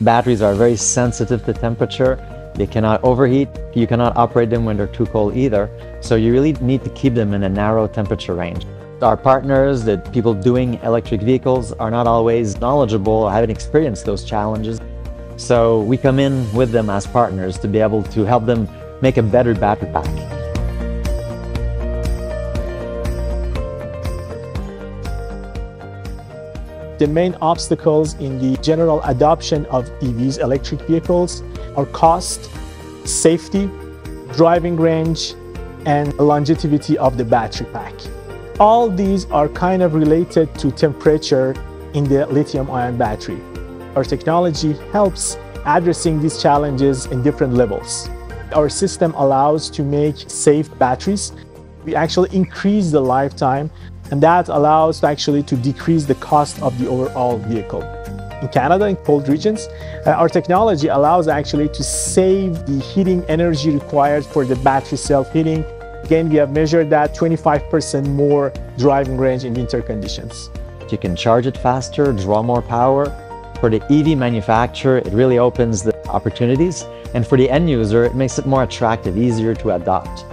Batteries are very sensitive to temperature. They cannot overheat. You cannot operate them when they're too cold either. So you really need to keep them in a narrow temperature range. Our partners, the people doing electric vehicles, are not always knowledgeable or haven't experienced those challenges. So we come in with them as partners to be able to help them make a better battery pack. The main obstacles in the general adoption of EVs, electric vehicles, are cost, safety, driving range, and longevity of the battery pack. All these are kind of related to temperature in the lithium ion battery. Our technology helps addressing these challenges in different levels. Our system allows to make safe batteries. We actually increase the lifetime and that allows actually to decrease the cost of the overall vehicle. In Canada, in cold regions, uh, our technology allows actually to save the heating energy required for the battery self-heating. Again, we have measured that 25% more driving range in winter conditions. You can charge it faster, draw more power. For the EV manufacturer, it really opens the opportunities. And for the end user, it makes it more attractive, easier to adopt.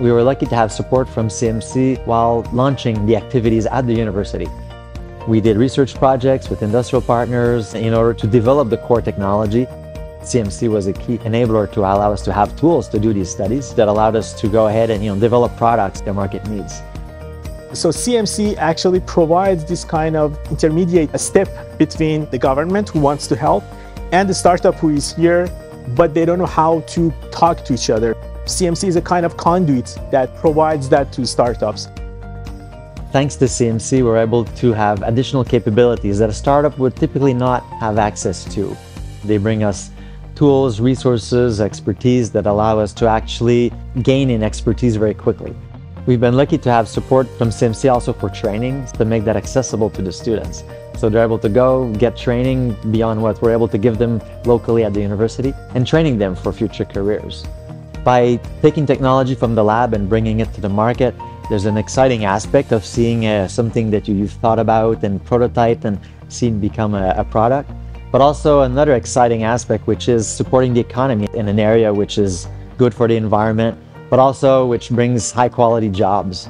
We were lucky to have support from CMC while launching the activities at the university. We did research projects with industrial partners in order to develop the core technology. CMC was a key enabler to allow us to have tools to do these studies that allowed us to go ahead and you know, develop products the market needs. So CMC actually provides this kind of intermediate step between the government who wants to help and the startup who is here, but they don't know how to talk to each other. CMC is a kind of conduit that provides that to startups. Thanks to CMC, we're able to have additional capabilities that a startup would typically not have access to. They bring us tools, resources, expertise that allow us to actually gain in expertise very quickly. We've been lucky to have support from CMC also for training to make that accessible to the students. So they're able to go get training beyond what we're able to give them locally at the university and training them for future careers. By taking technology from the lab and bringing it to the market, there's an exciting aspect of seeing uh, something that you, you've thought about and prototyped and seen become a, a product. But also another exciting aspect, which is supporting the economy in an area which is good for the environment, but also which brings high quality jobs.